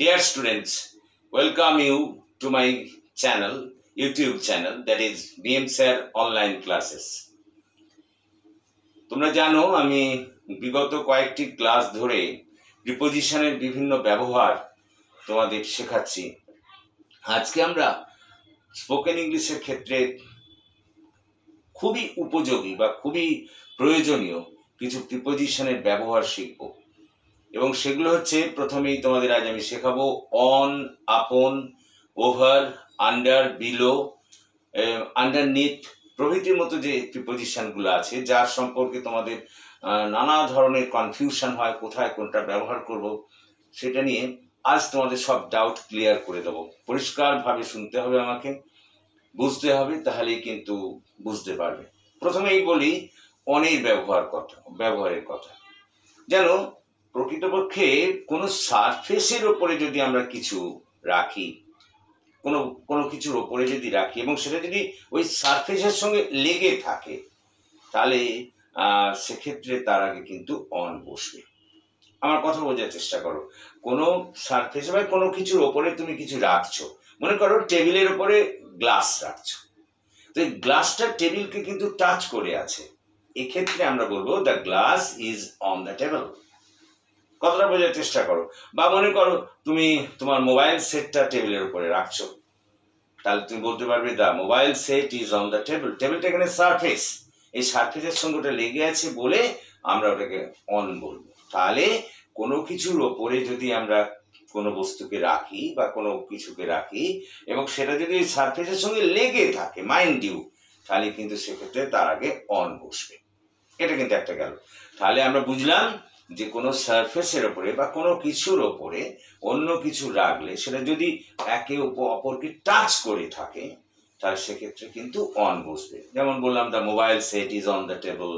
Dear students, welcome you to my channel, YouTube channel that is BM Sir Online Classes. তোমরা জানো আমি বিগত কয়েকটি ক্লাস ধরে প্রিপোজিশনের বিভিন্ন ব্যবহার তোমাদের শেখাচ্ছি আজকে আমরা স্পোকেন ইংলিশের ক্ষেত্রে খুবই উপযোগী বা খুবই প্রয়োজনীয় কিছু প্রিপোজিশনের ব্যবহার শিখব এবং সেগুলো হচ্ছে প্রথমেই তোমাদের আজ আমি শেখাবো অন আপন ওভার আন্ডার বিলো আন্ডারনিথ প্রভৃতির মতো যে প্রিপোজিশনগুলো আছে, যার সম্পর্কে তোমাদের নানা ধরনের কনফিউশন হয়, কোথায় কোনটা ব্যবহার করব, সেটা নিয়ে আজ তোমাদের সব ডাউট ক্লিয়ার করে দেবো। পরিষ্কারভাবে শুনতে হবে আমাকে, বুঝতে হবে, তাহলেই কিন্তু বুঝতে পারবে। প্রথমেই বলি অনের ব্যবহার কথা ব্যবহারের কথা। যেন প্রকৃতপক্ষে কোনো সারফেসের ওপরে যদি আমরা কিছু রাখি, কোনো কোনো কিছুর ওপরে যদি রাখি এবং সেটা যদি ওই সারফেসের সঙ্গে লেগে থাকে, তাহলে সেক্ষেত্রে তার আগে কিন্তু অন বসবে। আমার কথা বোঝার চেষ্টা করো। কোনো সারফেস বা কোনো কিছুর ওপরে তুমি কিছু রাখছো, মনে করো টেবিলের ওপরে গ্লাস রাখছো, তো এই গ্লাসটা টেবিলকে কিন্তু টাচ করে আছে। এক্ষেত্রে আমরা বলব the glass is on the table কথাটা বোঝার চেষ্টা করো। বা মনে করো তুমি তোমার মোবাইল সেটটা টেবিলের উপরে রাখছো। তাহলে তুমি বলতে পারবে the mobile set is on the table টেবিলটা এখানে সারফেস এই সারফেসের সঙ্গে ওটা লেগে আছে বলে আমরা ওটাকে অন বলব। তাহলে কোনো কিছুর ওপরে যদি আমরা কোনো বস্তুকে রাখি বা কোনো কিছুকে রাখি এবং সেটা যদি সারফেসের সঙ্গে লেগে থাকে মাইন্ড ইউ তাহলে কিন্তু সেক্ষেত্রে তার আগে অন বসবে। এটা কিন্তু একটা গেল। তাহলে আমরা বুঝলাম যে কোনো সারফেসের ওপরে বা কোনো কিছুর ওপরে অন্য কিছু রাখলে সেটা যদি একে অপরকে টাচ করে থাকে, তাহলে সেক্ষেত্রে কিন্তু অন বসবে। যেমন বললাম the mobile set is on the table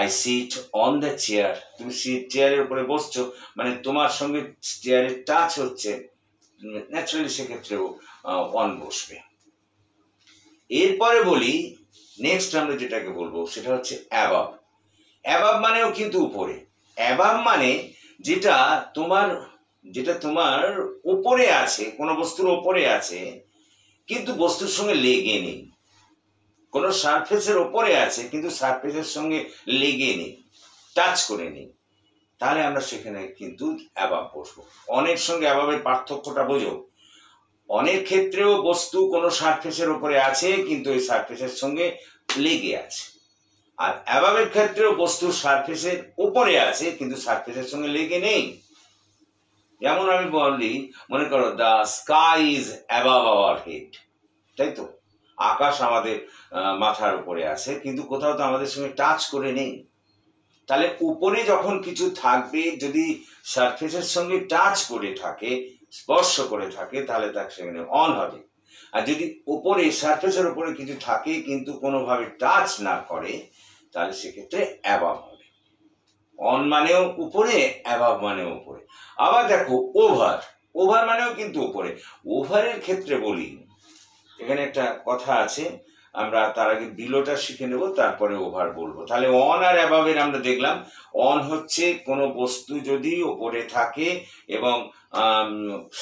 I sit on the chair তুমি সিট চেয়ারের উপরে বসছো মানে তোমার সঙ্গে চেয়ারের টাচ হচ্ছে ন্যাচারালি সেক্ষেত্রেও অন বসবে। এরপরে বলি নেক্সট আমরা যেটাকে বলব, সেটা হচ্ছে অ্যাবাব অ্যাবাব মানেও কিন্তু উপরে। অ্যাবাব মানে যেটা তোমার যেটা তোমার উপরে আছে, কোনো বস্তুর ওপরে আছে, কিন্তু বস্তুর সঙ্গে লেগে নেই। কোনো সারফেসের ওপরে আছে, কিন্তু সারফেসের সঙ্গে লেগে নেই, টাচ করে নেই। তাহলে আমরা সেখানে কিন্তু অ্যাবাব বসবো। অনেক সঙ্গে অ্যাবাবের পার্থক্যটা বোঝো। অনেক ক্ষেত্রেও বস্তু কোনো সারফেসের ওপরে আছে, কিন্তু ওই সারফেসের সঙ্গে লেগে আছে। আর অ্যাবাবের ক্ষেত্রেও বস্তু সারফেসের উপরে আছে, কিন্তু সারফেসের সঙ্গে লেগে নেই। যেমন আমি বলি, মনে করো the sky is above our head তাই তো? আকাশ আমাদের মাথার উপরে আছে, কিন্তু কোথাও তো আমাদের সঙ্গে টাচ করে নেই। তাহলে উপরে যখন কিছু থাকবে, যদি সারফেসের সঙ্গে টাচ করে থাকে, স্পর্শ করে থাকে, তাহলে তার সেখানে অন হবে। আর যদি উপরে সারফেসের উপরে কিছু থাকে, কিন্তু কোনোভাবে টাচ না করে তাহলে সেক্ষেত্রে অ্যাবাব হবে। অন মানেও উপরে অ্যাবাব মানেও উপরে। আবার দেখো ওভার ওভার মানেও কিন্তু উপরে। ওভারের ক্ষেত্রে বলি, এখানে একটা কথা আছে আমরা তার আগে বিলোটা শিখে নেব, তারপরে ওভার বলব। তাহলে অন আর অ্যাবাবের আমরা দেখলাম অন হচ্ছে কোনো বস্তু যদি ওপরে থাকে এবং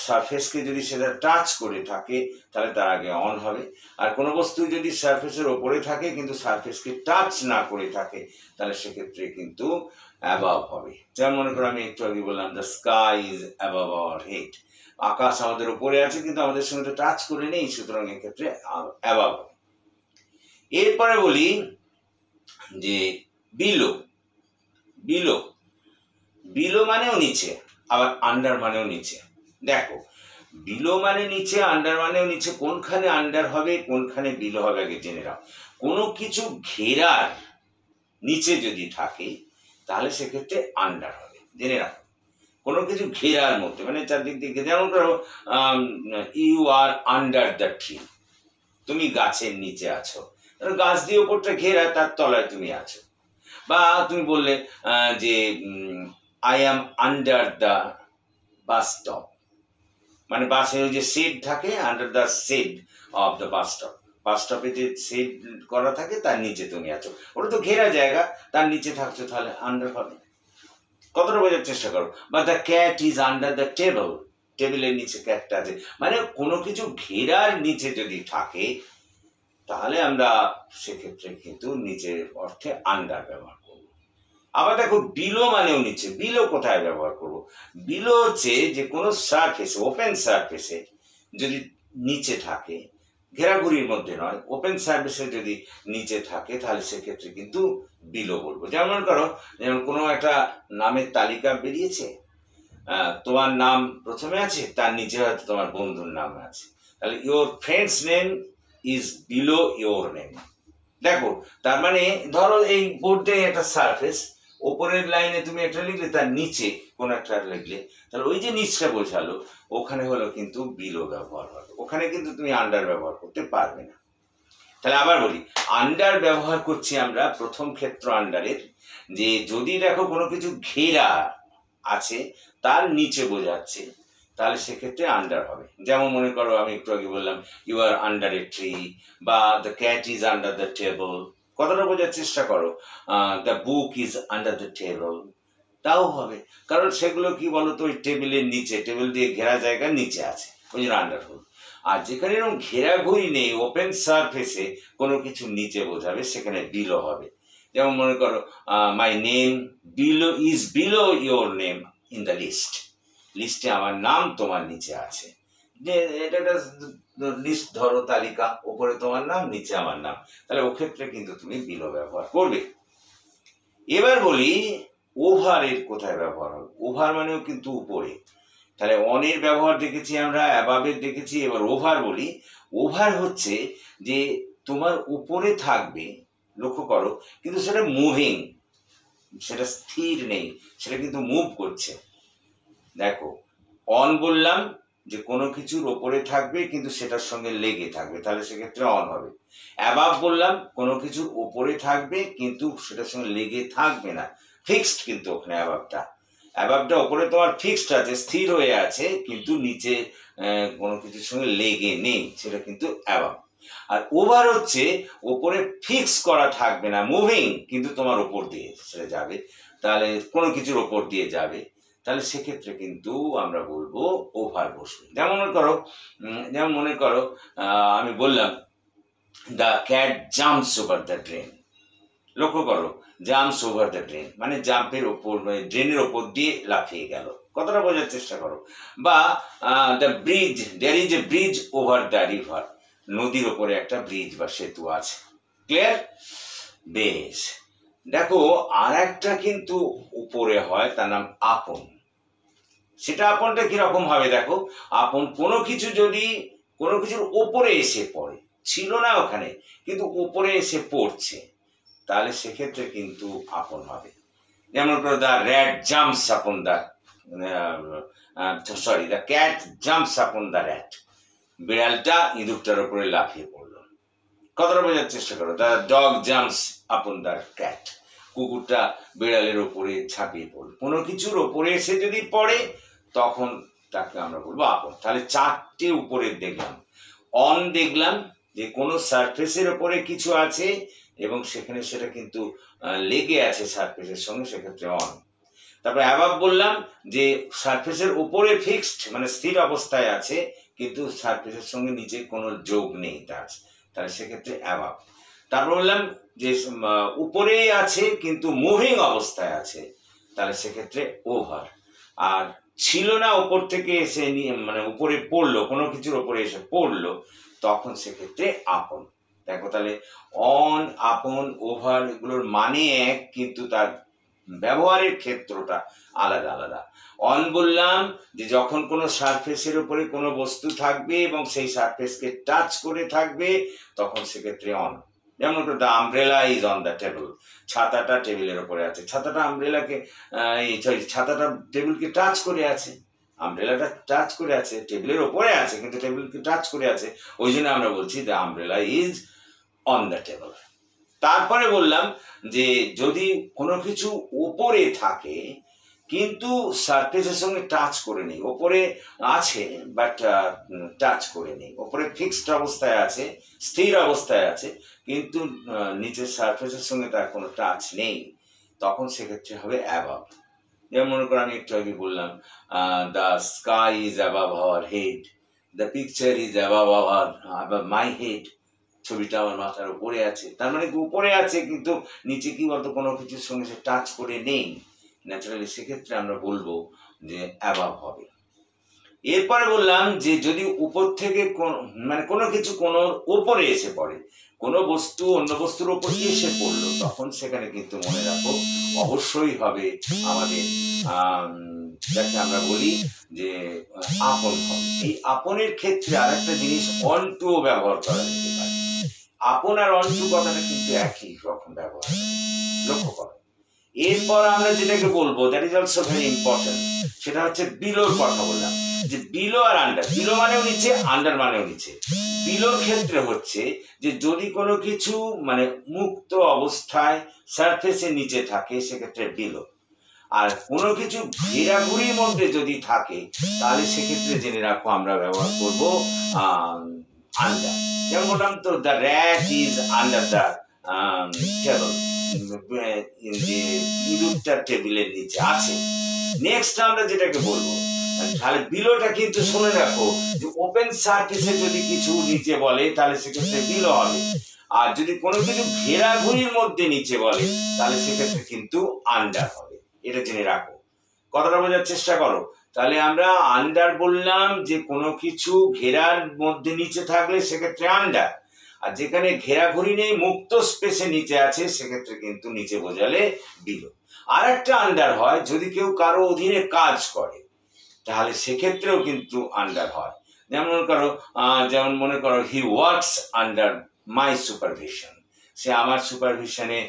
সারফেসকে যদি সেটা টাচ করে থাকে, তাহলে তার আগে অন হবে। আর কোনো বস্তু যদি সারফেসের ওপরে থাকে, কিন্তু সারফেসকে টাচ না করে থাকে, তাহলে সেক্ষেত্রে কিন্তু অ্যাবাব হবে। যেমন মনে করো আমি একটু আগে বললাম the sky is above our head আকাশ আমাদের ওপরে আছে, কিন্তু আমাদের সঙ্গে টাচ করে নেই, সুতরাং এক্ষেত্রে অ্যাবাব হবে। এরপরে বলি যে বিলো বিলো বিলো মানেও নিচে, আবার আন্ডার মানেও নিচে। দেখো, বিলো মানে নিচে আন্ডার মানেও নিচে, কোনখানে আন্ডার হবে, কোনখানে বিলো হবে আগে জেনে নাও। কোনো কিছু ঘেরার নিচে যদি থাকে, তাহলে সেক্ষেত্রে আন্ডার হবে, জেনে রাখো। কোনো কিছু ঘেরার মধ্যে মানে চারদিক দিকে যেমন ধরো you are under the tree তুমি গাছের নিচে আছো। গাছ দিয়ে ওপরটা ঘেরা তার তলায় তুমি আছো। বা তুমি বললে যে I am under the bus stop মানে বাসে ওই যে সেট থাকে under the shed of the bus stop bus স্টপে যে সেট করা থাকে, তার নিচে তুমি আছো। ওটা তো ঘেরা জায়গা, তার নিচে থাকছো তাহলে আন্ডার হবে। কতটা বোঝার চেষ্টা করো? বা the cat is under the table টেবিলের নিচে ক্যাটটা আছে। মানে কোনো কিছু ঘেরার নিচে যদি থাকে তাহলে আমরা সেক্ষেত্রে কিন্তু নিচের অর্থে আন্ডার ব্যবহার করব। আবার দেখো বিলো মানেও নিচে বিলো কোথায় ব্যবহার করব? বিলো হচ্ছে যে কোনো সারফেসে ওপেন সারফেসে যদি নিচে থাকে, ঘেরাঘুরির মধ্যে নয় ওপেন সার্ভিসে যদি নিচে থাকে, তাহলে সেক্ষেত্রে কিন্তু বিলো বলব। যেমন করো, যেমন কোনো একটা নামের তালিকা বেরিয়েছে তোমার নাম প্রথমে আছে, তার নিচে হয়তো তোমার বন্ধুর নাম আছে। তাহলে your friend's name is below your name দেখো, তার মানে ধরো এই বোর্ডে একটা সারফেস ওপরের লাইনে তুমি একটা লিখলে, তার নিচে কোনো একটা লিখলে, তাহলে ওই যে নিচটা বোঝালো, ওখানে হলো কিন্তু বিলো ব্যবহার হবে। ওখানে কিন্তু তুমি আন্ডার ব্যবহার করতে পারবে না। তাহলে আবার বলি আন্ডার ব্যবহার করছি আমরা প্রথম ক্ষেত্র আন্ডারের যে যদি দেখো কোনো কিছু ঘেরা আছে, তার নিচে বোঝাচ্ছে তাহলে সেক্ষেত্রে আন্ডার হবে। যেমন মনে করো আমি একটু আগে বললাম you are under a tree বা the cat is under the table কথাটা বোঝার চেষ্টা করো the book is under the table তাও হবে। কারণ সেগুলো কি বলতো, ওই টেবিলের নিচে টেবিল দিয়ে ঘেরা জায়গা নিচে আছে। ওই জন্য আন্ডার হল আর যেখানে এরকম ঘেরাঘুরি নেই ওপেন সারফেসে কোনো কিছু নিচে বোঝাবে, সেখানে বিলো হবে। যেমন মনে করো my name below is below your name in the list লিস্টে আমার নাম তোমার নিচে আছে। যে এটা একটা লিস্ট ধরো তালিকা, ওপরে তোমার নাম, নিচে আমার নাম। তাহলে ও ক্ষেত্রে কিন্তু তুমি বিলো ব্যবহার করবে। এবার বলি ওভারের কোথায় ব্যবহার হবে? ওভার মানেও কিন্তু উপরে। তাহলে অনের ব্যবহার দেখেছি আমরা অ্যাবাবের দেখেছি, এবার ওভার বলি। ওভার হচ্ছে যে তোমার উপরে থাকবে, লক্ষ্য করো, কিন্তু সেটা মুভিং সেটা স্থির নেই, সেটা কিন্তু মুভ করছে। দেখো অন বললাম যে কোনো কিছুর ওপরে থাকবে, কিন্তু সেটার সঙ্গে লেগে থাকবে, তাহলে সেক্ষেত্রে অন হবে। অ্যাবাব বললাম, কোনো কিছুর ওপরে থাকবে, কিন্তু সেটার সঙ্গে লেগে থাকবে না। ফিক্সড কিন্তু ওখানে অ্যাবাবটা অ্যাবাবটা ওপরে তোমার ফিক্সড আছে, স্থির হয়ে আছে, কিন্তু নিচে কোনো কিছুর সঙ্গে লেগে নেই, সেটা কিন্তু অ্যাবাব আর ওভার হচ্ছে, ওপরে ফিক্স করা থাকবে না মুভিং কিন্তু তোমার ওপর দিয়ে সেটা যাবে। তাহলে কোনো কিছুর ওপর দিয়ে যাবে। তাহলে সেক্ষেত্রে কিন্তু আমরা বলব ওভার বসবে যেমন মনে করো যেমন মনে করো আমি বললাম the cat jumps over the drain লক্ষ্য করো জাম্পস ওভার দ্য ড্রেন মানে জাম্পের ওপর মানে ড্রেনের ওপর দিয়ে লাফিয়ে গেল। কতটা বোঝার চেষ্টা করো? বা the bridge there is a bridge over the river নদীর ওপরে একটা ব্রিজ বা সেতু আছে। ক্লিয়ার বেশ। দেখো আর একটা কিন্তু উপরে হয়, তার নাম আপন। সেটা আপনটা কীরকম হবে দেখো? আপন কোনো কিছু যদি, কোনো কিছুর ওপরে এসে পড়ে, ছিল না ওখানে, কিন্তু ওপরে এসে পড়ছে, তাহলে সেক্ষেত্রে কিন্তু আপন হবে। যেমন করে the rat jumps upon the sorry the cat jumps upon the rat. বিড়ালটা ইঁদুরটার উপরে লাফিয়ে পড়ল। কতটা বোঝার চেষ্টা করো? The dog jumps upon the cat. কুকুরটা বিড়ালের ওপরে ঝাঁপিয়ে পড়ল। কোনো কিছুর ওপরে এসে যদি পড়ে তখন তাকে আমরা বলব আপন। তাহলে চারটে উপরে দেখলাম। অন দেখলাম যে কোনো সারফেসের ওপরে কিছু আছে এবং সেখানে সেটা কিন্তু লেগে আছে সারফেসের সঙ্গে, সেক্ষেত্রে অন তারপরে অ্যাবাব বললাম যে সারফেসের উপরে ফিক্সড মানে স্থির অবস্থায় আছে, কিন্তু সারফেসের সঙ্গে নিচে কোনো যোগ নেই তার। তাহলে সেক্ষেত্রে অ্যাবাব তারপর বললাম যে উপরেই আছে, কিন্তু মুভিং অবস্থায় আছে, তাহলে সেক্ষেত্রে ওভার আর ছিল না ওপর থেকে এসে নিয়ে মানে উপরে পড়ল, কোনো কিছুর ওপরে এসে পড়ল, তখন সেক্ষেত্রে আপন। দেখো তাহলে অন আপন ওভার এগুলোর মানে এক, কিন্তু তার ব্যবহারের ক্ষেত্রটা আলাদা আলাদা। অন বললাম যে যখন কোনো সারফেসের উপরে কোনো বস্তু থাকবে এবং সেই সারফেসকে টাচ করে থাকবে, তখন সেক্ষেত্রে অন যেমন the umbrella is on the table ছাতাটা টেবিলের ওপরে আছে। ছাতাটা আমব্রেলাকে সরি ছাতাটা টেবিলকে টাচ করে আছে। আমব্রেলাটা টাচ করে আছে টেবিলের ওপরে আছে, কিন্তু টেবিলকে টাচ করে আছে। ওই জন্য আমরা বলছি the umbrella is on the table তারপরে বললাম যে যদি কোনো কিছু ওপরে থাকে কিন্তু সারফেসের সঙ্গে টাচ করে নেই। ওপরে আছে বাট টাচ করে নেই। ওপরে ফিক্সড অবস্থায় আছে, স্থির অবস্থায় আছে, কিন্তু নিচের সারফেসের সঙ্গে তার কোনো টাচ নেই। তখন সেক্ষেত্রে হবে অ্যাবাব যেমন মনে করো, আমি একটু আগে বললাম the sky is above our head the picture is above our my head ছবিটা আমার মাথার উপরে আছে। তার মানে উপরে আছে, কিন্তু নিচে কি বলতো কোনো কিছুর সঙ্গে সে টাচ করে নেই। ন্যাচারালি সেক্ষেত্রে আমরা বলব যে অ্যাবাভ হবে। এরপরে বললাম যে যদি উপর থেকে মানে কোনো কিছু কোনো ওপরে এসে পড়ে, কোনো বস্তু অন্য বস্তুর ওপর এসে পড়ল, তখন সেখানে কিন্তু মনে রাখো অবশ্যই হবে আমাদের যাকে আমরা বলি যে আপন হবে এই আপনের ক্ষেত্রে আর একটা জিনিস অন টুও ব্যবহার করা যেতে পারে। আপন আর অন টু কথাটা কিন্তু একই রকম ব্যবহার। লক্ষ্য করো। এরপর আমরা যেটাকে বলব that is also very important সেটা হচ্ছে বিলোর কথা বললাম। যে বিলো আর আন্ডার বিলো মানেও নিচে আন্ডার মানেও নিচে। বিলোর ক্ষেত্রে হচ্ছে যে যদি কোনো কিছু মানে মুক্ত অবস্থায় সারফেসের নিচে থাকে, সেক্ষেত্রে বিলো। আর কোনো কিছু ঘেরাঘুরির মধ্যে যদি থাকে, তাহলে সেক্ষেত্রে জেনে রাখো আমরা ব্যবহার করব আন্ডার যেমন বললাম তো the rat is under the table যে ইঁদুরটা টেবিলের নিচে আছে। নেক্সট আমরা যেটাকে বলব, তাহলে বিলোটা কিন্তু শুনে রাখো, যে ওপেন সার্ফেসে যদি কিছু নিচে বলে, তাহলে সেক্ষেত্রে বিলো হবে। আর যদি কোনো কিছু ঘেরাঘুরির মধ্যে নিচে বলে, তাহলে সেক্ষেত্রে কিন্তু আন্ডার হবে। এটা জেনে রাখো। কথাটা বোঝার চেষ্টা করো। তাহলে আমরা আন্ডার বললাম যে কোনো কিছু ঘেরার মধ্যে নিচে থাকলে সেক্ষেত্রে আন্ডার যেখানে ঘেরাঘুরি নেই, মুক্ত স্পেসে নিচে আছে, সেক্ষেত্রে কিন্তু নিচে বোঝালে বিলো। আর একটা আন্ডার হয়, যদি কেউ কারও অধীনে কাজ করে, তাহলে সেক্ষেত্রেও কিন্তু আন্ডার হয়। যেমন মনে করো যেমন মনে করো he works under my supervision সে আমার সুপারভিশনে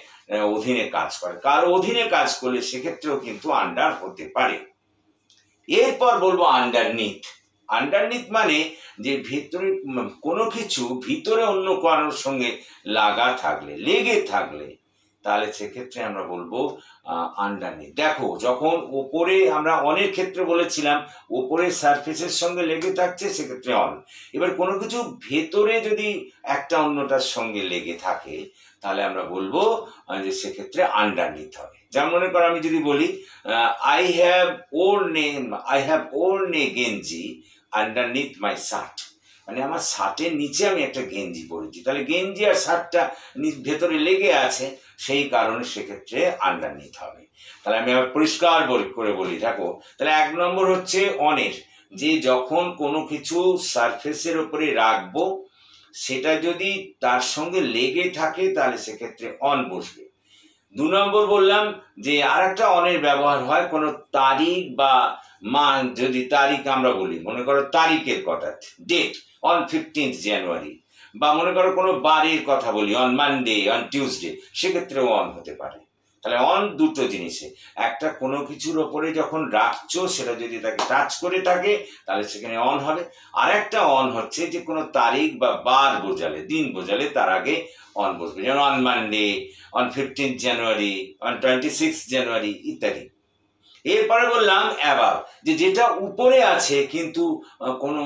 অধীনে কাজ করে। কার অধীনে কাজ করলে সেক্ষেত্রেও কিন্তু আন্ডার হতে পারে। এরপর বলব আন্ডার আন্ডারনিথ আন্ডারনিথ মানে যে ভিতরে কোনো কিছু ভিতরে অন্য কারোর সঙ্গে লাগা থাকলে, লেগে থাকলে, তাহলে সেক্ষেত্রে আমরা বলব আন্ডারনিথ দেখো, যখন ওপরে আমরা অনেক ক্ষেত্রে বলেছিলাম, ওপরে সারফেসের সঙ্গে লেগে থাকছে, সেক্ষেত্রে অন এবার কোনো কিছু ভেতরে যদি একটা অন্যটার সঙ্গে লেগে থাকে, তাহলে আমরা বলব যে সেক্ষেত্রে আন্ডারনিথ হবে। যেমন মনে করো, আমি যদি বলি I have your name I have your নে গেঞ্জি আন্ডারনিথ মাই শার্ট মানে আমার শার্টের নিচে আমি একটা গেঞ্জি পরেছি। তাহলে গেঞ্জি আর শার্টটা ভেতরে লেগে আছে, সেই কারণে সেক্ষেত্রে আন্ডারনিথ হবে। তাহলে আমি আবার পরিষ্কার করে বলি, দেখো, তাহলে এক নম্বর হচ্ছে অনের, যে যখন কোনো কিছু সারফেসের ওপরে রাখব, সেটা যদি তার সঙ্গে লেগে থাকে, তাহলে সেক্ষেত্রে অন বসবে। দু নম্বর বললাম যে আর একটা অনের ব্যবহার হয়, কোনো তারিখ বা মান যদি তারিখ আমরা বলি, মনে করো তারিখের কথা ডেট অন ফিফটিন্থ জানুয়ারি বা মনে করো কোনো বারের কথা বলি অন মানডে অন টিউসডে সেক্ষেত্রেও অন হতে পারে। তাহলে অন দুটো জিনিসে, একটা কোনো কিছুর ওপরে যখন রাখছো, সেটা যদি তাকে টাচ করে থাকে, তাহলে সেখানে অন হবে। আর একটা অন হচ্ছে যে কোনো তারিখ বা বার বোঝালে, দিন বোঝালে তার আগে অন বসবে। যেমন on Monday on fifteenth January on twenty six January ইত্যাদি। এরপরে বললাম অ্যাবাব যে যেটা উপরে আছে কিন্তু কোনো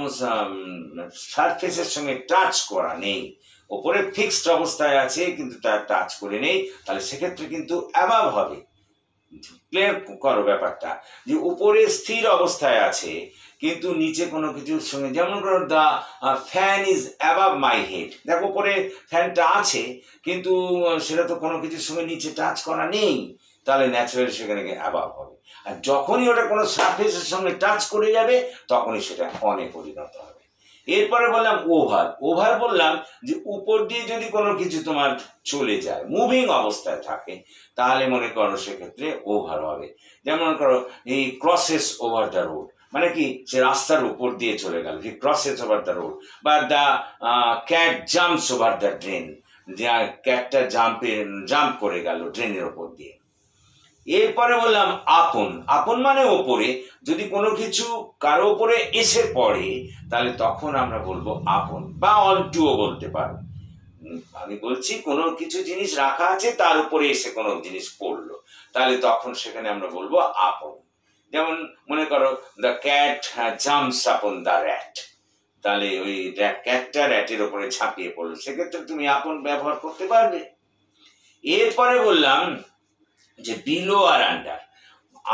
সারফেসের সঙ্গে টাচ করা নেই। ওপরে ফিক্সড অবস্থায় আছে, কিন্তু তার টাচ করে নেই। তাহলে সেক্ষেত্রে কিন্তু অ্যাবাব হবে। ক্লিয়ার করো ব্যাপারটা। যে উপরে স্থির অবস্থায় আছে, কিন্তু নিচে কোনো কিছুর সঙ্গে, যেমন করো the fan is above my head দেখো উপরে ফ্যানটা আছে, কিন্তু সেটা তো কোনো কিছুর সঙ্গে নিচে টাচ করা নেই। তাহলে ন্যাচারালি সেখানে অ্যাবাভ হবে। আর যখনই ওটা কোনো সারফেসের সঙ্গে টাচ করে যাবে, তখনই সেটা অনে পরিণত হবে। এরপরে বললাম ওভার ওভার বললাম যে উপর দিয়ে যদি কোনো কিছু তোমার চলে যায় মুভিং অবস্থায় থাকে, তাহলে মনে করো সেক্ষেত্রে ওভার হবে। যেমন মনে করো এই ক্রসেস ওভার দ্য রোড মানে কি? সে রাস্তার উপর দিয়ে চলে গেল। He crosses over the road বা the cat jumps over the drain ক্যাটটা জাম্পে জাম্প করে গেল ড্রেনের ওপর দিয়ে। এরপরে বললাম আপন। আপন মানে ওপরে। যদি কোনো কিছু কারও ওপরে এসে পড়ে, তাহলে তখন আমরা বলব আপন বা অন্টুও বলতে পারো। আমি বলছি কোনো কিছু জিনিস রাখা আছে, তার উপরে এসে কোনো জিনিস পড়ল, তাহলে তখন সেখানে আমরা বলব আপন। যেমন মনে করো the cat jumps upon the rat তাহলে ওই ক্যাটটা র্যাটের ওপরে ছাপিয়ে পড়ল। সেক্ষেত্রে তুমি আপন ব্যবহার করতে পারবে। এরপরে বললাম যে বিলো আর আন্ডার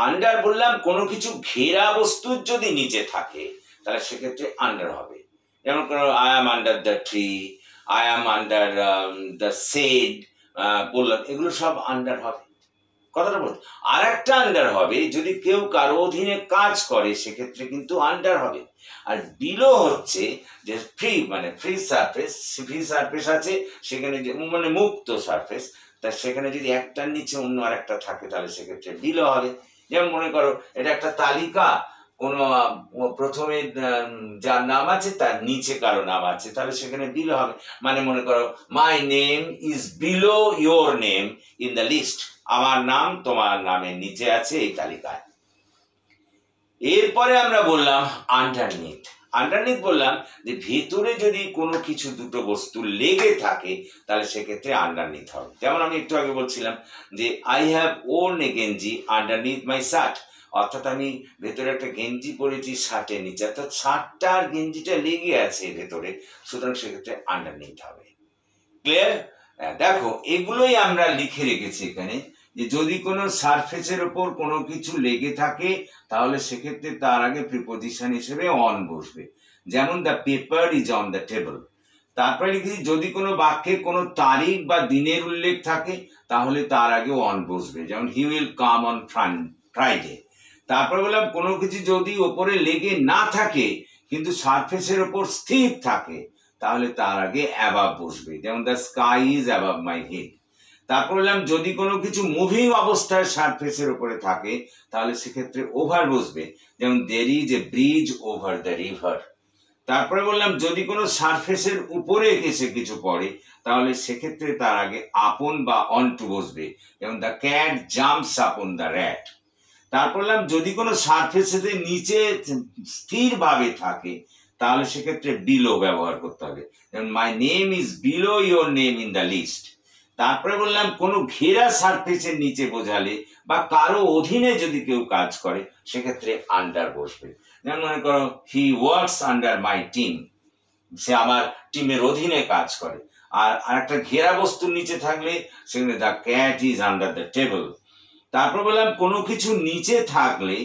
আন্ডার বললাম কোনো কিছু ঘেরা বস্তুর যদি নিচে থাকে, তাহলে সেক্ষেত্রে আন্ডার হবে। যেমন কোনো I am under the tree I am under the shade বললাম। এগুলো সব আন্ডার হবে। কথাটা বল আর একটা আন্ডার হবে, যদি কেউ কারও অধীনে কাজ করে, সেক্ষেত্রে কিন্তু আন্ডার হবে। আর বিলো হচ্ছে যে ফ্রি মানে ফ্রি সারফেস ফ্রি সারফেস আছে, সেখানে যে মানে মুক্ত সারফেস তা সেখানে যদি একটার নিচে অন্য আর একটা থাকে, তাহলে সেক্ষেত্রে বিলো হবে। যেমন মনে করো, এটা একটা তালিকা, কোনো প্রথমে যার নাম আছে তার নিচে কারও নাম আছে, তাহলে সেখানে বিলো হবে। মানে মনে করো my name is below your name in the list আমার নাম তোমার নামের নিচে আছে এই তালিকায়। এরপরে আমরা বললাম আন্ডারনিথ আন্ডারনিথ বললাম যে ভেতরে যদি কোনো কিছু দুটো বস্তু লেগে থাকে, তাহলে সেক্ষেত্রে আন্ডারনিথ হবে। যেমন আমি একটু আগে বলছিলাম যে আই হ্যাভ ওন এ গেঞ্জি আন্ডারনিথ মাই শার্ট অর্থাৎ আমি ভেতরে একটা গেঞ্জি পরেছি শার্টের নিচে। অর্থাৎ শার্টটা আর গেঞ্জিটা লেগে আছে ভেতরে, সুতরাং সেক্ষেত্রে আন্ডারনিথ হবে। ক্লিয়ার দেখো, এগুলোই আমরা লিখে রেখেছি এখানে। যে যদি কোনো সারফেসের ওপর কোনো কিছু লেগে থাকে, তাহলে সেক্ষেত্রে তার আগে প্রিপোজিশন হিসেবে অন বসবে। যেমন the paper is on the table তারপরে লিখেছি, যদি কোনো বাক্যে কোনো তারিখ বা দিনের উল্লেখ থাকে, তাহলে তার আগে অন বসবে। যেমন he will come on Friday তারপরে বললাম, কোনো কিছু যদি ওপরে লেগে না থাকে, কিন্তু সারফেসের ওপর স্থির থাকে, তাহলে তার আগে অ্যাবাব বসবে। যেমন the sky is above my head তারপর বললাম, যদি কোনো কিছু মুভিং অবস্থায় সারফেসের উপরে থাকে, তাহলে সেক্ষেত্রে ওভার বসবে। যেমন there a bridge over the river তারপরে বললাম, যদি কোনো সারফেসের উপরে এসে কিছু পড়ে, তাহলে সেক্ষেত্রে তার আগে আপন বা অন টু বসবে। যেমন the cat jumps upon the rat তারপর বললাম, যদি কোনো সারফেসের নিচে স্থিরভাবে থাকে, তাহলে সেক্ষেত্রে বিলো ব্যবহার করতে হবে। যেমন my name is below your name in the list তারপরে বললাম, কোনো ঘেরা সারফেসের নিচে বোঝালে বা কারও অধীনে যদি কেউ কাজ করে, সেক্ষেত্রে আন্ডার বসবে। যেমন মনে করো he works under my team সে আমার টিমের অধীনে কাজ করে। আর আরেকটা ঘেরা বস্তুর নিচে থাকলে, সেখানে the cat is under the table তারপর বললাম, কোনো কিছু নিচে থাকলে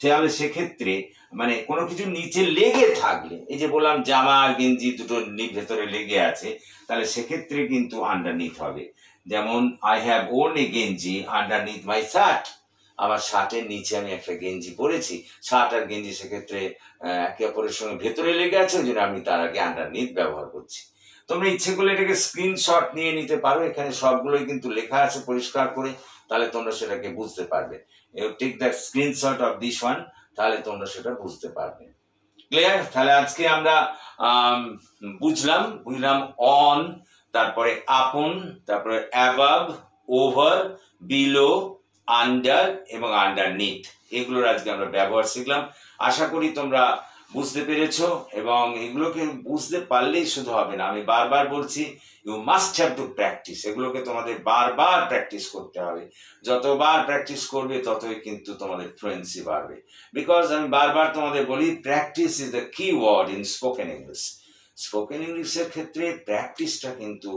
তাহলে সেক্ষেত্রে মানে কোনো কিছু নিচে লেগে থাকলে, এই যে বললাম জামা আর গেঞ্জি দুটো ভেতরে লেগে আছে, তাহলে সেক্ষেত্রে কিন্তু আন্ডারনিথ হবে। যেমন আই হ্যাভ ওন এ গেঞ্জি আন্ডারনিথ মাই শার্ট আমার শার্টের নিচে আমি একটা গেঞ্জি পরেছি। শার্ট আর গেঞ্জি সেক্ষেত্রে একে অপরের সঙ্গে ভেতরে লেগে আছে, ওই জন্য আমি তার আগে আন্ডারনিথ ব্যবহার করছি। তোমরা ইচ্ছে করলে এটাকে স্ক্রিনশট নিয়ে নিতে পারো। এখানে সবগুলোই কিন্তু লেখা আছে পরিষ্কার করে, তাহলে তোমরা সেটাকে বুঝতে পারবে। Take that screenshot of this one তাহলে তোমরা সেটা বুঝতে পারবে। ক্লিয়ার তাহলে আজকে আমরা বুঝলাম বুঝলাম অন তারপরে আপন তারপরে অ্যাবাব ওভার বিলো আন্ডার এবং আন্ডার নিট এগুলোর আজকে আমরা ব্যবহার শিখলাম। আশা করি তোমরা বুঝতে পেরেছ? এবং এগুলোকে বুঝতে পারলেই শুধু হবে না। আমি বারবার বলছি you must have to practice এগুলোকে তোমাদের বারবার প্র্যাকটিস করতে হবে। যতবার প্র্যাকটিস করবে, ততই কিন্তু তোমাদের ফ্লুয়েন্সি বাড়বে। বিকজ আমি বারবার তোমাদের বলি practice is the key word in spoken English spoken ইংলিশের ক্ষেত্রে প্র্যাকটিসটা কিন্তু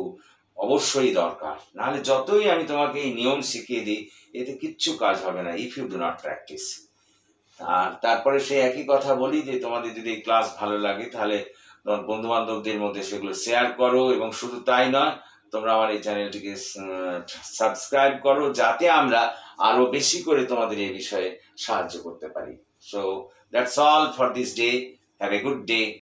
অবশ্যই দরকার। নাহলে যতই আমি তোমাকে এই নিয়ম শিখিয়ে দিই, এতে কিচ্ছু কাজ হবে না if you do not practice আর তারপরে সে একই কথা বলি যে তোমাদের যদি এই ক্লাস ভালো লাগে, তাহলে তোমার বন্ধু বান্ধবদের মধ্যে সেগুলো শেয়ার করো এবং শুধু তাই নয়, তোমরা আমার এই চ্যানেলটিকে সাবস্ক্রাইব করো যাতে আমরা আরও বেশি করে তোমাদের এই বিষয়ে সাহায্য করতে পারি। So that's all for this day have a good day